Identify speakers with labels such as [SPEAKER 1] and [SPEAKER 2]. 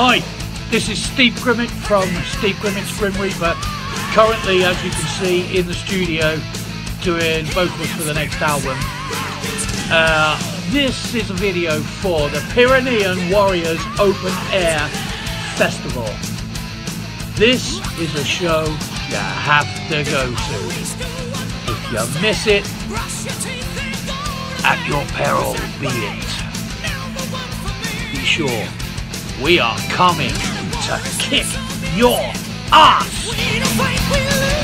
[SPEAKER 1] Hi, this is Steve Grimmett from Steve Grimmett's Grim Reaper. Currently, as you can see, in the studio doing vocals for the next album. Uh, this is a video for the Pyrenean Warriors Open Air Festival. This is a show you have to go to. If you miss it, at your peril be it. Be sure we are coming to kick your ass.